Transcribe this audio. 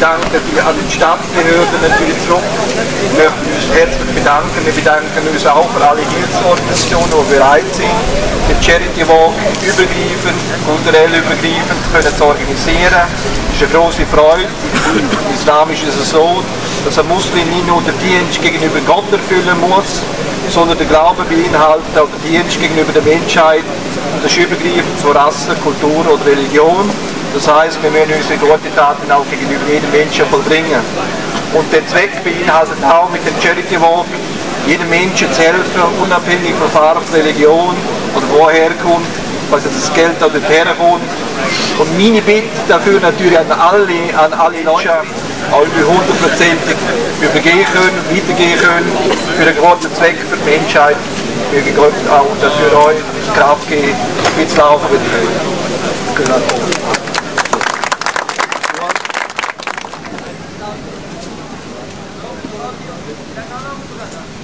danken an den Stadtbehörden natürlich zurück. Wir möchten uns herzlich bedanken. Wir bedanken uns auch für alle Hilfsorganisationen, die bereit sind, den Charity Walk übergreifend, kulturell übergreifend können zu organisieren. Das ist eine große Freude. Im Islam ist es so, dass ein Muslim nicht nur den Dienst gegenüber Gott erfüllen muss, sondern der Glaube beinhaltet auch den Dienst gegenüber der Menschheit und das ist übergreifend zur Rasse, Kultur oder Religion. Das heißt, wir müssen unsere guten Taten auch gegenüber jedem Menschen vollbringen. Und der Zweck beinhaltet auch mit dem Charity Walk, jedem Menschen zu helfen, unabhängig von Farbe, Religion oder woher kommt, was das Geld da herkommt. Und meine Bitte dafür natürlich an alle, an alle Leute, auch über hundertprozentig übergehen können, weitergehen können, für den großen Zweck für die Menschheit. Wir Gott auch dafür euch Kraft geben, wie zu laufen wird. Genau. じゃあならもそうだな。